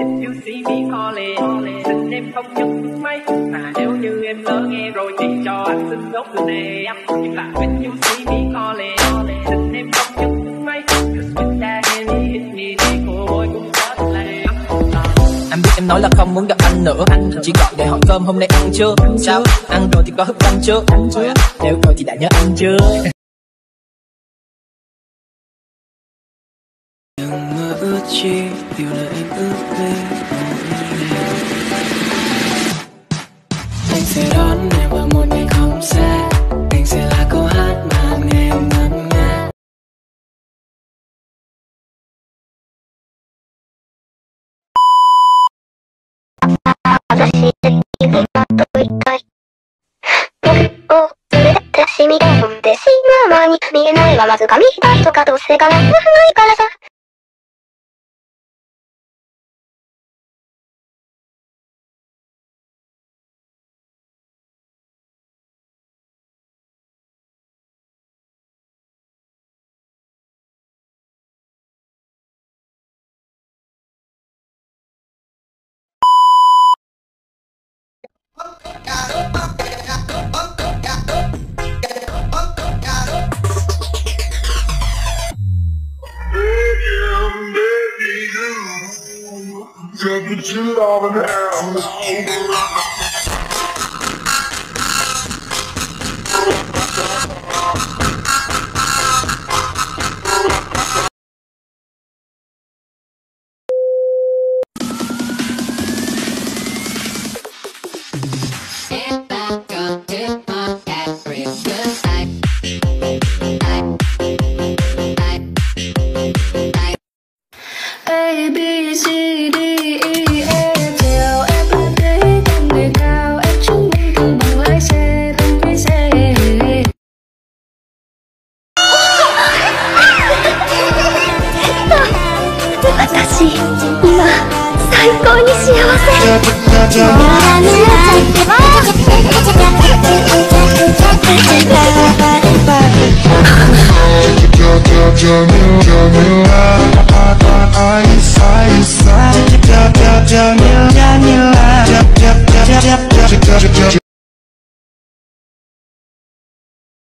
If you see me calling Xin em không nhấc máy. Mà nếu như em lỡ nghe rồi Thì cho anh xin đốt từ em. Nhưng là when you see me calling Xin em không nhấc máy. Cause with that Henny hit me Thì cô bôi cũng có là Anh biết em nói là không muốn gặp anh nữa. Anh chỉ gọi để hỏi cơm hôm nay ăn chưa? Sao? Ăn rồi thì có hấp ăn chưa? Nếu rồi thì đã nhớ ăn chưa? Mơ ước chi điều là em ước về mỗi ngày Anh sẽ đón em ở một ngày không xa Anh sẽ là câu hát mà nghe ngân nga 私的夢がと一回。夜を連れてしみて飛んでしまう間に見えないはわずか見たとかどうせがないないからさ。「Take the shit the back to my 私今最高に幸せ。